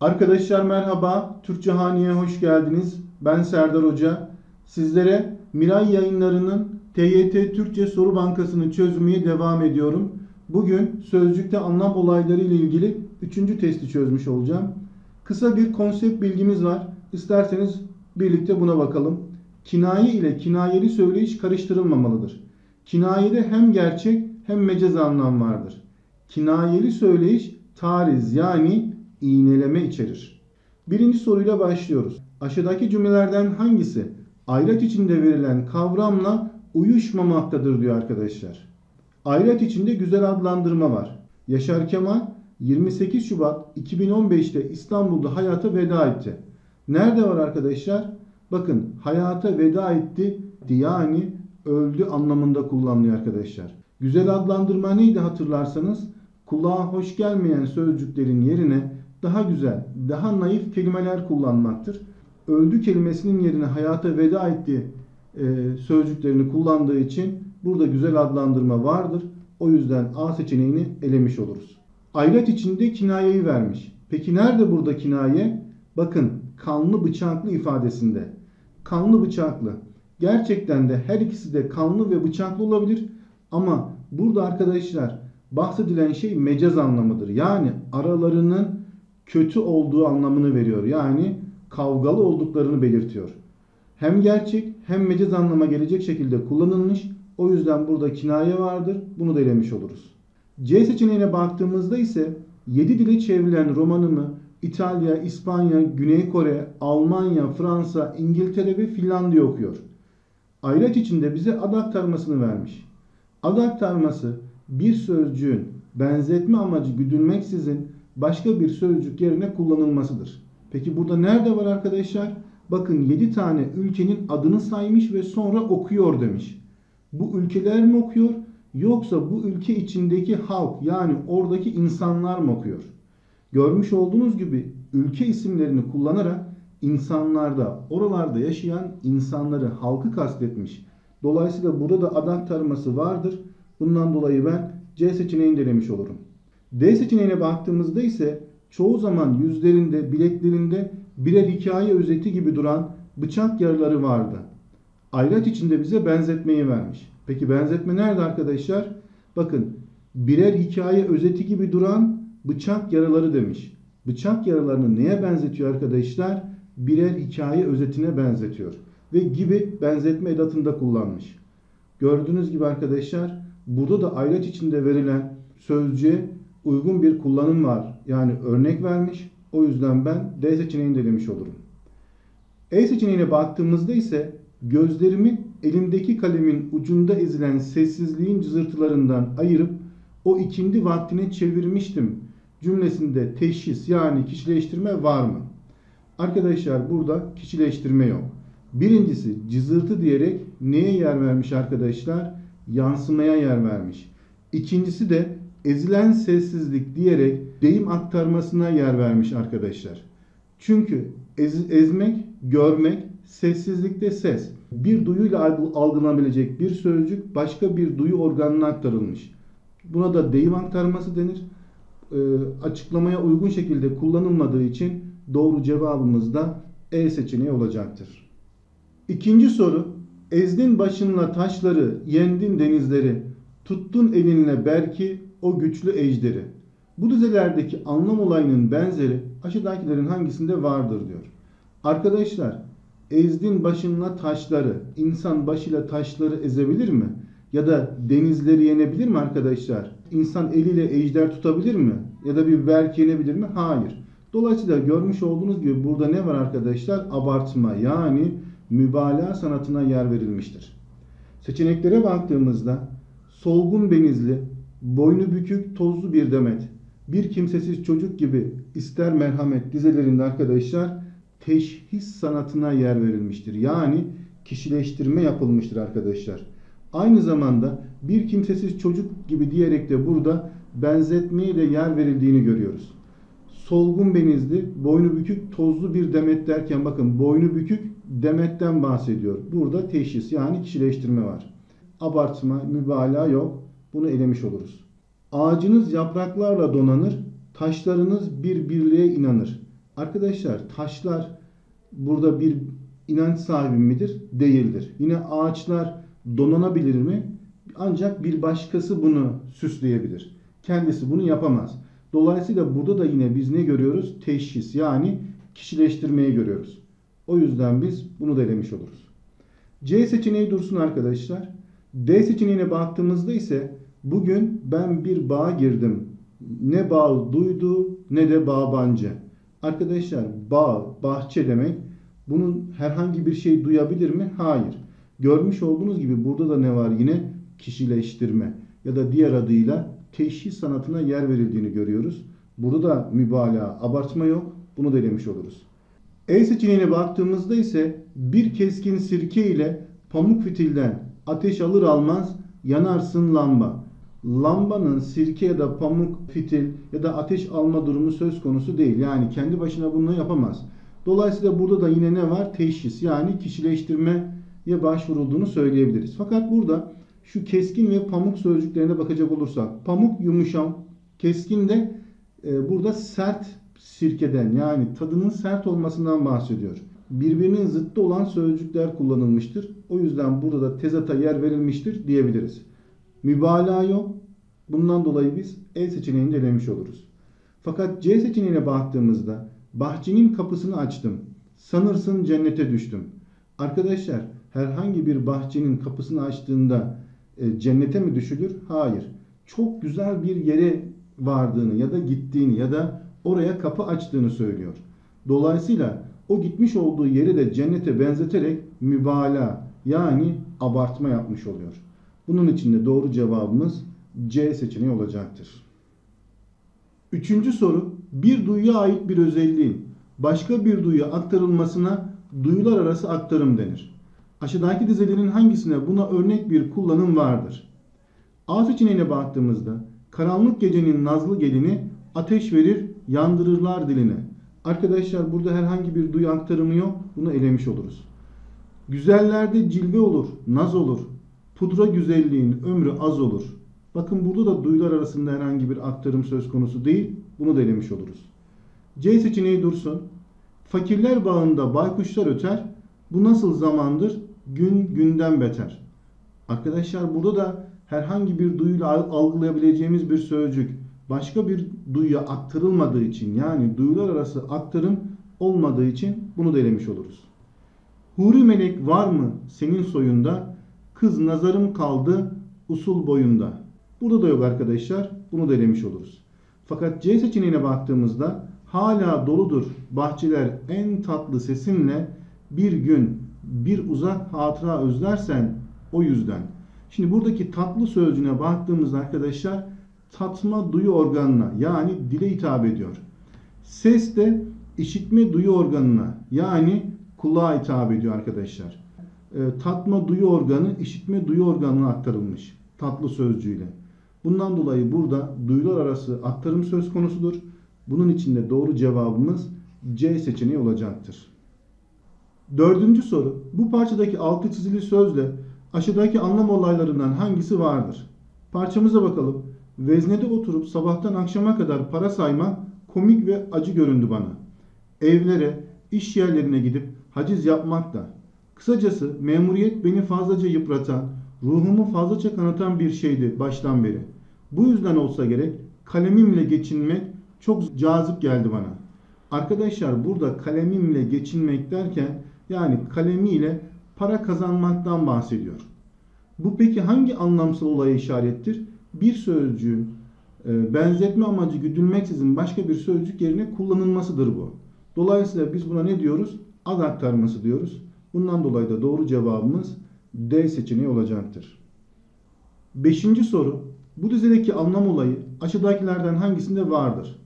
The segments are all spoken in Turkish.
Arkadaşlar merhaba, Türkçe Hani'ye hoş geldiniz. Ben Serdar Hoca. Sizlere Miray yayınlarının TYT Türkçe Soru Bankası'nı çözmeye devam ediyorum. Bugün sözcükte anlam olayları ile ilgili 3. testi çözmüş olacağım. Kısa bir konsept bilgimiz var. İsterseniz birlikte buna bakalım. Kinaye ile kinayeli söyleyiş karıştırılmamalıdır. Kinayede hem gerçek hem mecaz anlam vardır. Kinayeli söyleyiş tariz yani iğneleme içerir. Birinci soruyla başlıyoruz. Aşağıdaki cümlelerden hangisi ayraç içinde verilen kavramla uyuşmamaktadır diyor arkadaşlar. Ayraç içinde güzel adlandırma var. Yaşar Kemal 28 Şubat 2015'te İstanbul'da hayata veda etti. Nerede var arkadaşlar? Bakın hayata veda etti yani öldü anlamında kullanılıyor arkadaşlar. Güzel adlandırma neydi hatırlarsanız? Kulağa hoş gelmeyen sözcüklerin yerine daha güzel, daha naif kelimeler kullanmaktır. Öldü kelimesinin yerine hayata veda etti e, sözcüklerini kullandığı için burada güzel adlandırma vardır. O yüzden A seçeneğini elemiş oluruz. Ayrat içinde kinayeyi vermiş. Peki nerede burada kinaye? Bakın kanlı bıçaklı ifadesinde. Kanlı bıçaklı. Gerçekten de her ikisi de kanlı ve bıçaklı olabilir. Ama burada arkadaşlar bahsedilen şey mecaz anlamıdır. Yani aralarının kötü olduğu anlamını veriyor. Yani kavgalı olduklarını belirtiyor. Hem gerçek hem mecaz anlama gelecek şekilde kullanılmış. O yüzden burada kinaye vardır. Bunu da elemiş oluruz. C seçeneğine baktığımızda ise 7 dile çevrilen romanımı İtalya, İspanya, Güney Kore, Almanya, Fransa, İngiltere ve Finlandiya okuyor. Ayraç içinde bize ad aktarmasını vermiş. Ad aktarması bir sözcüğün benzetme amacı güdülmeksizin başka bir sözcük yerine kullanılmasıdır. Peki burada nerede var arkadaşlar? Bakın 7 tane ülkenin adını saymış ve sonra okuyor demiş. Bu ülkeler mi okuyor yoksa bu ülke içindeki halk yani oradaki insanlar mı okuyor? Görmüş olduğunuz gibi ülke isimlerini kullanarak insanlarda, oralarda yaşayan insanları, halkı kastetmiş. Dolayısıyla burada da ad aktarması vardır. Bundan dolayı ben C seçeneğini denemiş olurum. D seçeneğine baktığımızda ise çoğu zaman yüzlerinde, bileklerinde birer hikaye özeti gibi duran bıçak yaraları vardı. Ayraç içinde bize benzetmeyi vermiş. Peki benzetme nerede arkadaşlar? Bakın birer hikaye özeti gibi duran bıçak yaraları demiş. Bıçak yaralarını neye benzetiyor arkadaşlar? Birer hikaye özetine benzetiyor. Ve gibi benzetme edatında kullanmış. Gördüğünüz gibi arkadaşlar burada da ayraç içinde verilen sözcüğe uygun bir kullanım var. Yani örnek vermiş. O yüzden ben D seçeneğini de demiş olurum. E seçeneğine baktığımızda ise gözlerimi elimdeki kalemin ucunda ezilen sessizliğin cızırtılarından ayırıp o ikindi vaktine çevirmiştim cümlesinde teşhis yani kişileştirme var mı? Arkadaşlar burada kişileştirme yok. Birincisi cızırtı diyerek neye yer vermiş arkadaşlar? Yansımaya yer vermiş. İkincisi de ezilen sessizlik diyerek deyim aktarmasına yer vermiş arkadaşlar. Çünkü ez, ezmek, görmek, sessizlikte ses. Bir duyuyla algılanabilecek bir sözcük başka bir duyu organına aktarılmış. Buna da deyim aktarması denir. E, açıklamaya uygun şekilde kullanılmadığı için doğru cevabımız da E seçeneği olacaktır. İkinci soru. Ezdin başınla taşları, yendin denizleri, tuttun elinle belki o güçlü ejderi. Bu dizelerdeki anlam olayının benzeri aşağıdakilerin hangisinde vardır diyor. Arkadaşlar ezdin başınla taşları, insan başıyla taşları ezebilir mi? Ya da denizleri yenebilir mi arkadaşlar? İnsan eliyle ejder tutabilir mi? Ya da bir berk yenebilir mi? Hayır. Dolayısıyla görmüş olduğunuz gibi burada ne var arkadaşlar? Abartma yani mübalağa sanatına yer verilmiştir. Seçeneklere baktığımızda solgun benizli, boynu bükük, tozlu bir demet, bir kimsesiz çocuk gibi ister merhamet dizelerinde arkadaşlar teşhis sanatına yer verilmiştir. Yani kişileştirme yapılmıştır arkadaşlar. Aynı zamanda bir kimsesiz çocuk gibi diyerek de burada benzetmeye de yer verildiğini görüyoruz. Solgun benizli, boynu bükük, tozlu bir demet derken bakın boynu bükük demetten bahsediyor. Burada teşhis yani kişileştirme var. Abartma, mübalağa yok. Bunu elemiş oluruz. Ağacınız yapraklarla donanır, taşlarınız bir birliğe inanır. Arkadaşlar taşlar burada bir inanç sahibi midir? Değildir. Yine ağaçlar donanabilir mi? Ancak bir başkası bunu süsleyebilir. Kendisi bunu yapamaz. Dolayısıyla burada da yine biz ne görüyoruz? Teşhis yani kişileştirmeyi görüyoruz. O yüzden biz bunu da elemiş oluruz. C seçeneği dursun arkadaşlar. D seçeneğine baktığımızda ise bugün ben bir bağa girdim. Ne bağ duydu ne de bağbancı. Arkadaşlar bağ, bahçe demek. Bunun herhangi bir şey duyabilir mi? Hayır. Görmüş olduğunuz gibi burada da ne var yine? Kişileştirme ya da diğer adıyla teşhis sanatına yer verildiğini görüyoruz. Burada da mübalağa, abartma yok. Bunu da oluruz. E seçeneğine baktığımızda ise bir keskin sirke ile pamuk fitilden ateş alır almaz yanarsın lamba. Lambanın sirke ya da pamuk fitil ya da ateş alma durumu söz konusu değil. Yani kendi başına bunu yapamaz. Dolayısıyla burada da yine ne var? Teşhis yani kişileştirmeye başvurulduğunu söyleyebiliriz. Fakat burada şu keskin ve pamuk sözcüklerine bakacak olursak pamuk yumuşam, keskin de e, burada sert sirkeden yani tadının sert olmasından bahsediyor. Birbirinin zıttı olan sözcükler kullanılmıştır. O yüzden burada da tezata yer verilmiştir diyebiliriz. Mübalağa yok. Bundan dolayı biz E seçeneğini elemiş oluruz. Fakat C seçeneğine baktığımızda bahçenin kapısını açtım. Sanırsın cennete düştüm. Arkadaşlar herhangi bir bahçenin kapısını açtığında e, cennete mi düşülür? Hayır. Çok güzel bir yere vardığını ya da gittiğini ya da oraya kapı açtığını söylüyor. Dolayısıyla o gitmiş olduğu yeri de cennete benzeterek mübalağa yani abartma yapmış oluyor. Bunun için de doğru cevabımız C seçeneği olacaktır. Üçüncü soru bir duyuya ait bir özelliğin başka bir duyuya aktarılmasına duyular arası aktarım denir. Aşağıdaki dizelerin hangisine buna örnek bir kullanım vardır? A seçeneğine baktığımızda karanlık gecenin nazlı gelini ateş verir yandırırlar diline. Arkadaşlar burada herhangi bir duyu aktarımı yok. Bunu elemiş oluruz. Güzellerde cilve olur, naz olur. Pudra güzelliğin ömrü az olur. Bakın burada da duyular arasında herhangi bir aktarım söz konusu değil. Bunu da oluruz. C seçeneği dursun. Fakirler bağında baykuşlar öter. Bu nasıl zamandır? Gün günden beter. Arkadaşlar burada da herhangi bir duyuyla algılayabileceğimiz bir sözcük başka bir duyuya aktarılmadığı için yani duyular arası aktarım olmadığı için bunu da oluruz. Huri melek var mı senin soyunda? Kız nazarım kaldı usul boyunda. Burada da yok arkadaşlar. Bunu da elemiş oluruz. Fakat C seçeneğine baktığımızda hala doludur bahçeler en tatlı sesinle bir gün bir uzak hatıra özlersen o yüzden. Şimdi buradaki tatlı sözcüğüne baktığımızda arkadaşlar tatma duyu organına yani dile hitap ediyor. Ses de işitme duyu organına yani kulağa hitap ediyor arkadaşlar. E, tatma duyu organı işitme duyu organına aktarılmış tatlı sözcüğüyle. Bundan dolayı burada duyular arası aktarım söz konusudur. Bunun için de doğru cevabımız C seçeneği olacaktır. Dördüncü soru. Bu parçadaki altı çizili sözle aşağıdaki anlam olaylarından hangisi vardır? Parçamıza bakalım. Veznede oturup sabahtan akşama kadar para sayma komik ve acı göründü bana. Evlere, iş yerlerine gidip haciz yapmak da. Kısacası memuriyet beni fazlaca yıpratan, ruhumu fazlaca kanatan bir şeydi baştan beri. Bu yüzden olsa gerek kalemimle geçinmek çok cazip geldi bana. Arkadaşlar burada kalemimle geçinmek derken yani kalemiyle para kazanmaktan bahsediyor. Bu peki hangi anlamsal olaya işarettir? Bir sözcüğün e, benzetme amacı güdülmeksizin başka bir sözcük yerine kullanılmasıdır bu. Dolayısıyla biz buna ne diyoruz? Ad aktarması diyoruz. Bundan dolayı da doğru cevabımız D seçeneği olacaktır. Beşinci soru. Bu dizedeki anlam olayı aşağıdakilerden hangisinde vardır?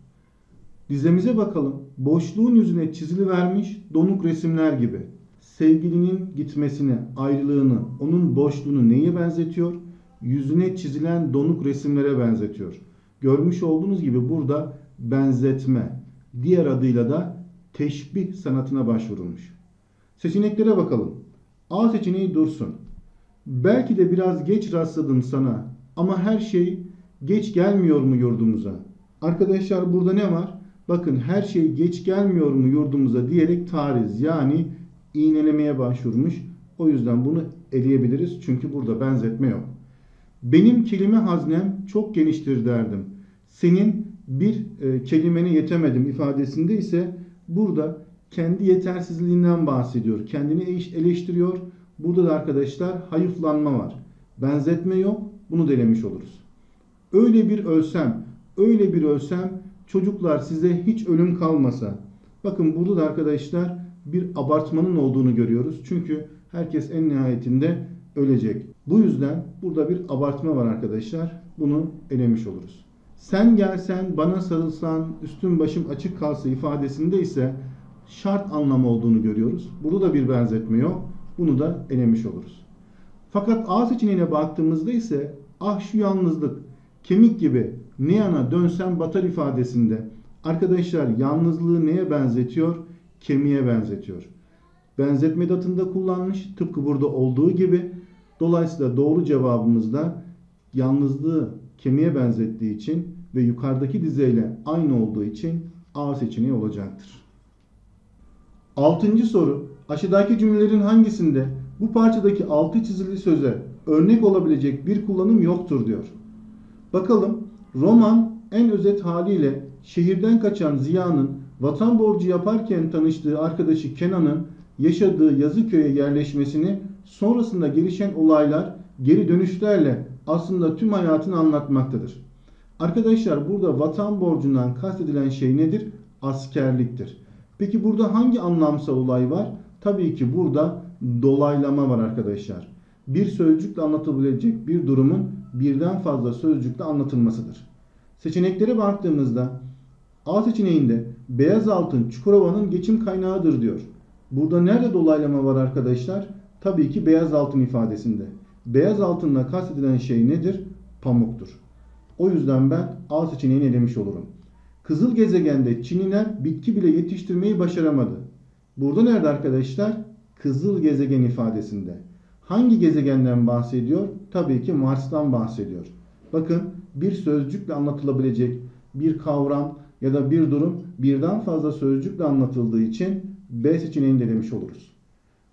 Dizemize bakalım. Boşluğun yüzüne çizili vermiş donuk resimler gibi. Sevgilinin gitmesini, ayrılığını, onun boşluğunu neye benzetiyor? Yüzüne çizilen donuk resimlere benzetiyor. Görmüş olduğunuz gibi burada benzetme, diğer adıyla da teşbih sanatına başvurulmuş. Seçeneklere bakalım. A seçeneği dursun. Belki de biraz geç rastladım sana ama her şey geç gelmiyor mu yurdumuza? Arkadaşlar burada ne var? Bakın her şey geç gelmiyor mu yurdumuza diyerek tariz yani iğnelemeye başvurmuş. O yüzden bunu eleyebiliriz çünkü burada benzetme yok. Benim kelime haznem çok geniştir derdim. Senin bir e, kelimene yetemedim ifadesinde ise burada kendi yetersizliğinden bahsediyor. Kendini eleştiriyor. Burada da arkadaşlar hayıflanma var. Benzetme yok. Bunu delemiş oluruz. Öyle bir ölsem, öyle bir ölsem çocuklar size hiç ölüm kalmasa. Bakın burada da arkadaşlar bir abartmanın olduğunu görüyoruz. Çünkü herkes en nihayetinde ölecek. Bu yüzden burada bir abartma var arkadaşlar. Bunu elemiş oluruz. Sen gelsen bana sarılsan üstüm başım açık kalsa ifadesinde ise şart anlamı olduğunu görüyoruz. Burada da bir benzetme yok. Bunu da elemiş oluruz. Fakat A seçeneğine baktığımızda ise ah şu yalnızlık kemik gibi ne yana dönsem batar ifadesinde arkadaşlar yalnızlığı neye benzetiyor? Kemiğe benzetiyor. Benzetme datında kullanmış tıpkı burada olduğu gibi. Dolayısıyla doğru cevabımız da yalnızlığı kemiğe benzettiği için ve yukarıdaki dizeyle aynı olduğu için A seçeneği olacaktır. Altıncı soru. Aşağıdaki cümlelerin hangisinde bu parçadaki altı çizili söze örnek olabilecek bir kullanım yoktur diyor. Bakalım roman en özet haliyle şehirden kaçan Ziya'nın vatan borcu yaparken tanıştığı arkadaşı Kenan'ın yaşadığı Yazıköy'e yerleşmesini sonrasında gelişen olaylar geri dönüşlerle aslında tüm hayatını anlatmaktadır. Arkadaşlar burada vatan borcundan kastedilen şey nedir? Askerliktir. Peki burada hangi anlamsal olay var? Tabii ki burada dolaylama var arkadaşlar. Bir sözcükle anlatabilecek bir durumun birden fazla sözcükle anlatılmasıdır. Seçeneklere baktığımızda A seçeneğinde beyaz altın Çukurova'nın geçim kaynağıdır diyor. Burada nerede dolaylama var arkadaşlar? Tabii ki beyaz altın ifadesinde. Beyaz altınla kastedilen şey nedir? Pamuktur. O yüzden ben A seçeneğini elemiş olurum. Kızıl gezegende Çinliler bitki bile yetiştirmeyi başaramadı. Burada nerede arkadaşlar? Kızıl gezegen ifadesinde. Hangi gezegenden bahsediyor? Tabii ki Mars'tan bahsediyor. Bakın bir sözcükle anlatılabilecek bir kavram ya da bir durum birden fazla sözcükle anlatıldığı için B seçeneğini de demiş oluruz.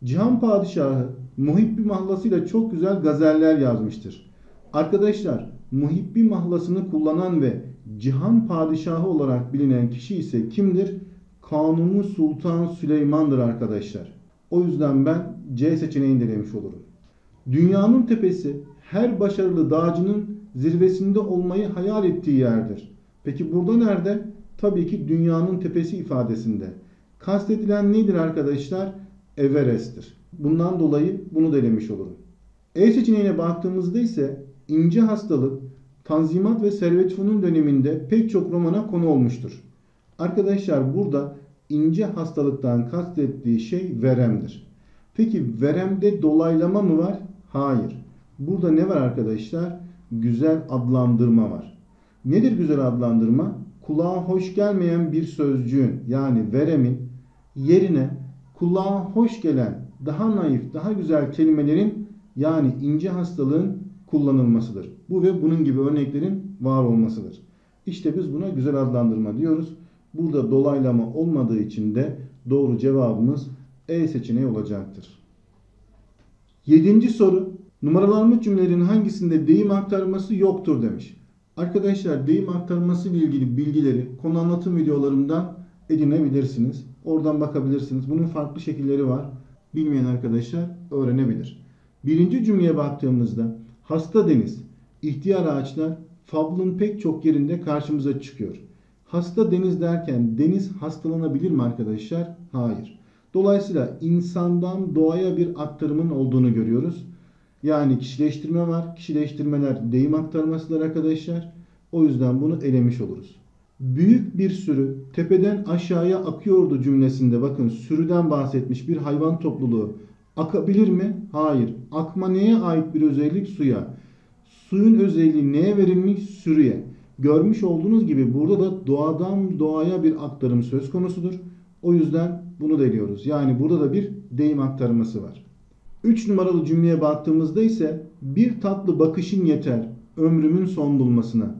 Cihan Padişahı Muhibbi mahlasıyla çok güzel gazeller yazmıştır. Arkadaşlar Muhibbi mahlasını kullanan ve Cihan Padişahı olarak bilinen kişi ise kimdir? Kanuni Sultan Süleyman'dır arkadaşlar. O yüzden ben C seçeneğini de demiş olurum. Dünyanın tepesi her başarılı dağcının zirvesinde olmayı hayal ettiği yerdir. Peki burada nerede? Tabii ki dünyanın tepesi ifadesinde. Kastedilen nedir arkadaşlar? Everest'tir. Bundan dolayı bunu denemiş olurum. E seçeneğine baktığımızda ise ince hastalık, Tanzimat ve Servet Fünun döneminde pek çok romana konu olmuştur. Arkadaşlar burada ince hastalıktan kastettiği şey veremdir. Peki veremde dolaylama mı var? Hayır. Burada ne var arkadaşlar? Güzel adlandırma var. Nedir güzel adlandırma? Kulağa hoş gelmeyen bir sözcüğün yani veremin yerine kulağa hoş gelen daha naif, daha güzel kelimelerin yani ince hastalığın kullanılmasıdır. Bu ve bunun gibi örneklerin var olmasıdır. İşte biz buna güzel adlandırma diyoruz. Burada dolaylama olmadığı için de doğru cevabımız E seçeneği olacaktır. Yedinci soru. Numaralanmış cümlelerin hangisinde deyim aktarması yoktur demiş. Arkadaşlar deyim aktarması ile ilgili bilgileri konu anlatım videolarımdan edinebilirsiniz. Oradan bakabilirsiniz. Bunun farklı şekilleri var. Bilmeyen arkadaşlar öğrenebilir. Birinci cümleye baktığımızda hasta deniz, ihtiyar ağaçlar fablın pek çok yerinde karşımıza çıkıyor. Hasta deniz derken deniz hastalanabilir mi arkadaşlar? Hayır. Dolayısıyla insandan doğaya bir aktarımın olduğunu görüyoruz. Yani kişileştirme var. Kişileştirmeler deyim aktarmasıdır arkadaşlar. O yüzden bunu elemiş oluruz. Büyük bir sürü tepeden aşağıya akıyordu cümlesinde bakın sürüden bahsetmiş bir hayvan topluluğu. Akabilir mi? Hayır. Akma neye ait bir özellik? Suya. Suyun özelliği neye verilmiş? Sürüye. Görmüş olduğunuz gibi burada da doğadan doğaya bir aktarım söz konusudur. O yüzden bunu deliyoruz. Yani burada da bir deyim aktarması var. 3 numaralı cümleye baktığımızda ise bir tatlı bakışın yeter ömrümün son bulmasına.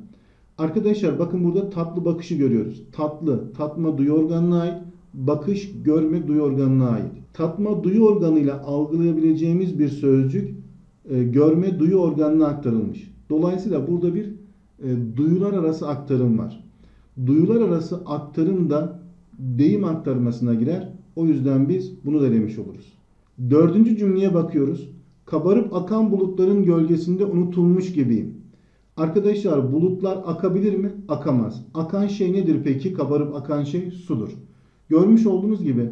Arkadaşlar bakın burada tatlı bakışı görüyoruz. Tatlı, tatma duyu organına ait. Bakış, görme duyu organına ait. Tatma duyu organıyla algılayabileceğimiz bir sözcük e, görme duyu organına aktarılmış. Dolayısıyla burada bir e, duyular arası aktarım var. Duyular arası aktarım da deyim aktarmasına girer. O yüzden biz bunu da demiş oluruz. Dördüncü cümleye bakıyoruz. Kabarıp akan bulutların gölgesinde unutulmuş gibiyim. Arkadaşlar bulutlar akabilir mi? Akamaz. Akan şey nedir peki? Kabarıp akan şey sudur. Görmüş olduğunuz gibi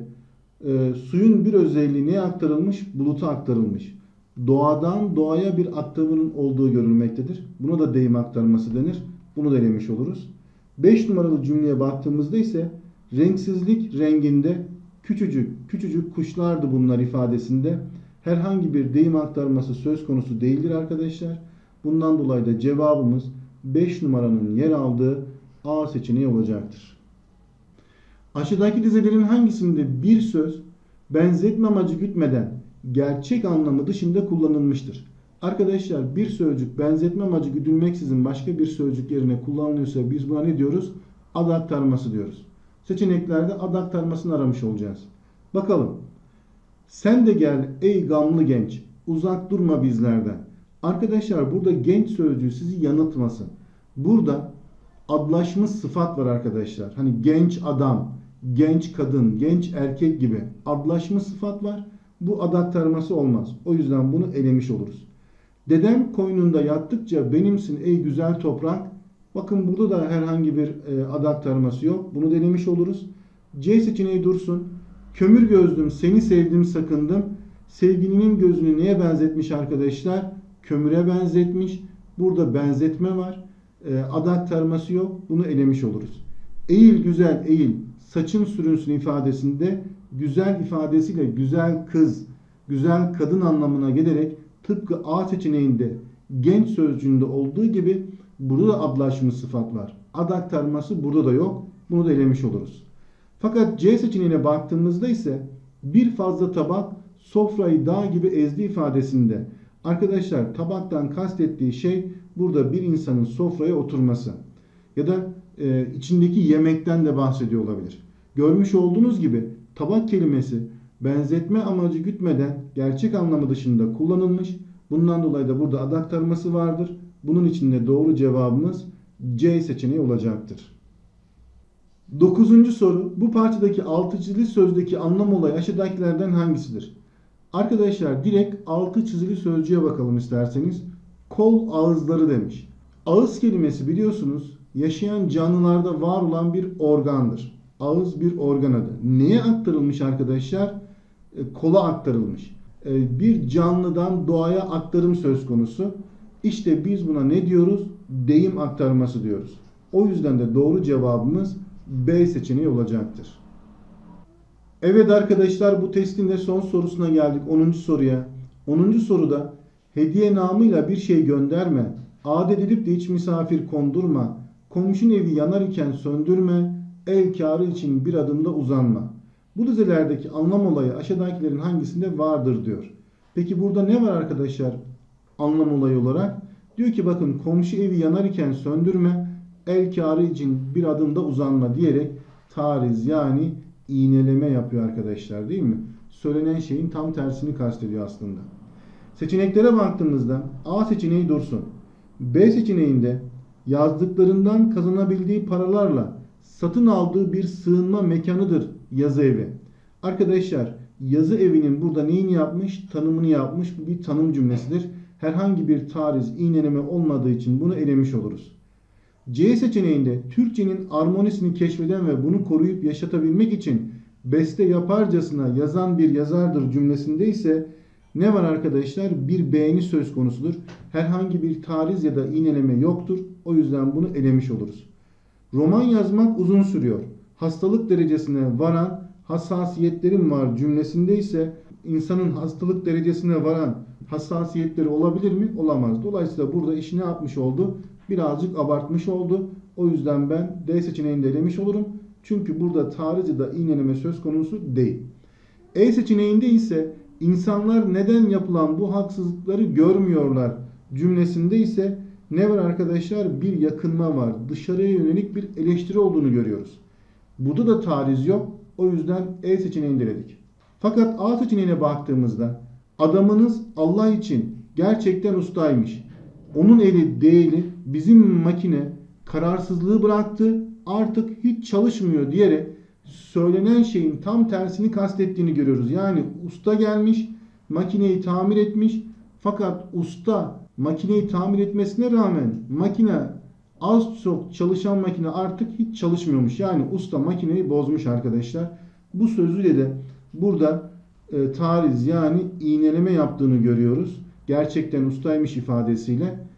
e, suyun bir özelliği neye aktarılmış? Buluta aktarılmış. Doğadan doğaya bir aktarımın olduğu görülmektedir. Buna da deyim aktarması denir. Bunu da elemiş oluruz. 5 numaralı cümleye baktığımızda ise renksizlik renginde küçücük küçücük kuşlardı bunlar ifadesinde herhangi bir deyim aktarması söz konusu değildir arkadaşlar. Bundan dolayı da cevabımız 5 numaranın yer aldığı A seçeneği olacaktır. Aşağıdaki dizelerin hangisinde bir söz benzetme amacı gütmeden gerçek anlamı dışında kullanılmıştır? Arkadaşlar bir sözcük benzetme amacı güdülmeksizin başka bir sözcük yerine kullanılıyorsa biz buna ne diyoruz? Ad aktarması diyoruz. Seçeneklerde ad aktarmasını aramış olacağız. Bakalım. Sen de gel ey gamlı genç. Uzak durma bizlerden. Arkadaşlar burada genç sözcüğü sizi yanıltmasın. Burada adlaşmış sıfat var arkadaşlar. Hani genç adam, genç kadın, genç erkek gibi adlaşmış sıfat var. Bu ad aktarması olmaz. O yüzden bunu elemiş oluruz. Dedem koynunda yattıkça benimsin ey güzel toprak. Bakın burada da herhangi bir e, ad aktarması yok. Bunu denemiş oluruz. C seçeneği dursun. Kömür gözlüm seni sevdim sakındım. Sevgilinin gözünü neye benzetmiş arkadaşlar? Kömüre benzetmiş. Burada benzetme var. E, ad aktarması yok. Bunu elemiş oluruz. Eğil güzel eğil saçın sürünsün ifadesinde güzel ifadesiyle güzel kız, güzel kadın anlamına gelerek tıpkı A seçeneğinde genç sözcüğünde olduğu gibi burada da adlaşmış sıfat var. Ad aktarması burada da yok. Bunu da elemiş oluruz. Fakat C seçeneğine baktığımızda ise bir fazla tabak sofrayı dağ gibi ezdi ifadesinde arkadaşlar tabaktan kastettiği şey burada bir insanın sofraya oturması ya da e, içindeki yemekten de bahsediyor olabilir. Görmüş olduğunuz gibi tabak kelimesi benzetme amacı gütmeden gerçek anlamı dışında kullanılmış. Bundan dolayı da burada ad aktarması vardır. Bunun için de doğru cevabımız C seçeneği olacaktır. Dokuzuncu soru. Bu parçadaki altı çizili sözdeki anlam olayı aşağıdakilerden hangisidir? Arkadaşlar direkt altı çizili sözcüğe bakalım isterseniz. Kol ağızları demiş. Ağız kelimesi biliyorsunuz yaşayan canlılarda var olan bir organdır. Ağız bir organ adı. Neye aktarılmış arkadaşlar? E, kola aktarılmış. E, bir canlıdan doğaya aktarım söz konusu. İşte biz buna ne diyoruz? Deyim aktarması diyoruz. O yüzden de doğru cevabımız B seçeneği olacaktır. Evet arkadaşlar bu testin de son sorusuna geldik. 10. soruya. 10. soruda hediye namıyla bir şey gönderme. Adet edip de hiç misafir kondurma. Komşun evi yanar iken söndürme. El kârı için bir adımda uzanma. Bu dizelerdeki anlam olayı aşağıdakilerin hangisinde vardır diyor. Peki burada ne var arkadaşlar anlam olayı olarak? Diyor ki bakın komşu evi yanar iken söndürme, el kârı için bir adımda uzanma diyerek tariz yani iğneleme yapıyor arkadaşlar değil mi? Söylenen şeyin tam tersini kastediyor aslında. Seçeneklere baktığımızda A seçeneği dursun. B seçeneğinde yazdıklarından kazanabildiği paralarla satın aldığı bir sığınma mekanıdır yazı evi. Arkadaşlar yazı evinin burada neyini yapmış? Tanımını yapmış. Bu bir tanım cümlesidir. Herhangi bir tariz, iğneleme olmadığı için bunu elemiş oluruz. C seçeneğinde Türkçenin armonisini keşfeden ve bunu koruyup yaşatabilmek için beste yaparcasına yazan bir yazardır cümlesinde ise ne var arkadaşlar? Bir beğeni söz konusudur. Herhangi bir tariz ya da iğneleme yoktur. O yüzden bunu elemiş oluruz. Roman yazmak uzun sürüyor. Hastalık derecesine varan hassasiyetlerim var cümlesinde ise insanın hastalık derecesine varan hassasiyetleri olabilir mi? Olamaz. Dolayısıyla burada işi ne yapmış oldu? Birazcık abartmış oldu. O yüzden ben D seçeneğini de elemiş olurum. Çünkü burada tariz ya da iğneleme söz konusu değil. E seçeneğinde ise insanlar neden yapılan bu haksızlıkları görmüyorlar cümlesinde ise ne var arkadaşlar? Bir yakınma var. Dışarıya yönelik bir eleştiri olduğunu görüyoruz. Burada da tariz yok. O yüzden E seçeneğini denedik. Fakat A seçeneğine baktığımızda adamınız Allah için gerçekten ustaymış. Onun eli değili bizim makine kararsızlığı bıraktı artık hiç çalışmıyor diyerek söylenen şeyin tam tersini kastettiğini görüyoruz. Yani usta gelmiş makineyi tamir etmiş fakat usta makineyi tamir etmesine rağmen makine az çok çalışan makine artık hiç çalışmıyormuş. Yani usta makineyi bozmuş arkadaşlar. Bu sözüyle de burada e, tariz yani iğneleme yaptığını görüyoruz. Gerçekten ustaymış ifadesiyle.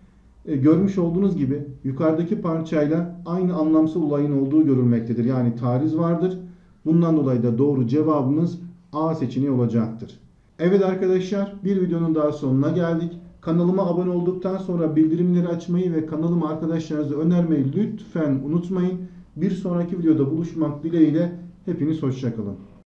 E, görmüş olduğunuz gibi yukarıdaki parçayla aynı anlamsal olayın olduğu görülmektedir. Yani tariz vardır. Bundan dolayı da doğru cevabımız A seçeneği olacaktır. Evet arkadaşlar bir videonun daha sonuna geldik. Kanalıma abone olduktan sonra bildirimleri açmayı ve kanalımı arkadaşlarınıza önermeyi lütfen unutmayın. Bir sonraki videoda buluşmak dileğiyle hepiniz hoşçakalın.